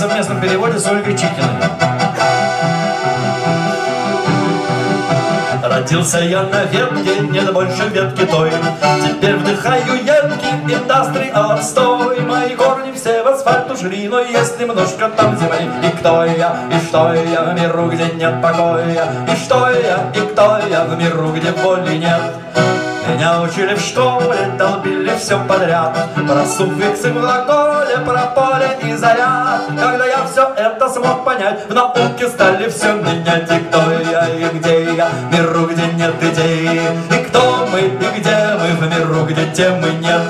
совместном переводе с Ольгой Чикиной. Родился я на ветке, нет больше ветки той. Теперь вдыхаю едкий индастриал отстой. Мои корни все в асфальт ушли, но есть немножко там земли И кто я, и что я в миру, где нет покоя И что я, и кто я в миру, где боли нет меня учили в школе, долбили все подряд. Про суффиксы в глаголе, про поле и заряд. Когда я все это смог понять В науке стали все менять. И кто я, и где я, миру, где нет идей. И кто мы, и где мы, в миру, где темы нет.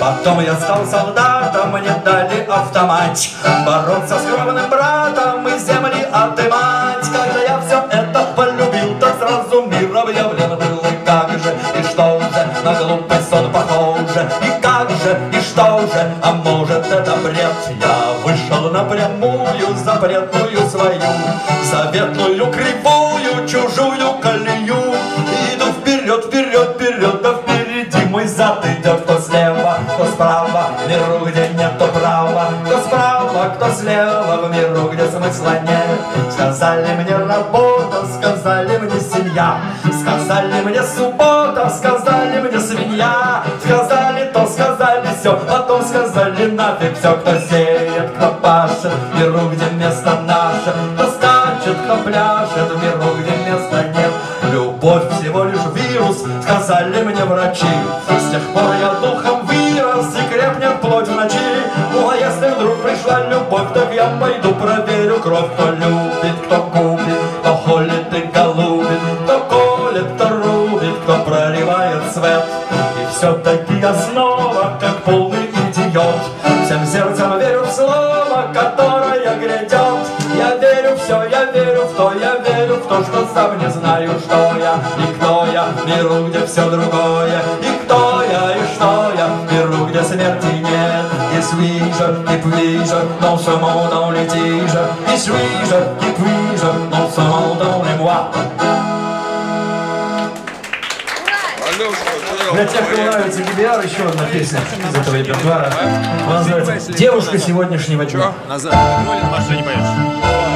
Потом я стал солдатом, мне дали автомат Бороться с кровным братом же, на сон похоже И как же, и что же, а может это бред? Я вышел напрямую, запретную свою Заветную кривую, чужую колею. Иду вперед, вперед, вперед, да впереди мой зад идет Кто слева, кто справа, миру, где права Кто кто слева, в миру, где смысла нет Сказали мне работа, сказали мне семья. Сказали мне суббота, сказали мне свинья. Сказали то, сказали все, потом сказали нафиг все Кто сеет, кто пашет, в миру, где место наше. Кто скачет, кто пляшет, в миру, где места нет. Любовь всего лишь вирус, сказали мне врачи. С тех пор любовь, так я пойду проверю кровь Кто любит, кто губит, кто холит и голубит Кто колет, кто рубит, кто проливает свет. И все-таки я снова, как полный идиот Всем сердцем верю в слово, которое грядет Я верю все, я верю в то, я верю в то, что сам не знаю, что я и кто я. Миру, где все другое, suis-je, и puis-je Dans ce monde en litige, и suis-je, и puis-je Dans ce monde en émoi Для тех, кому нравится GBR, еще одна песня из этого репертуара. Она называется «Девушка сегодняшнего дня». Назад. Что не поешь?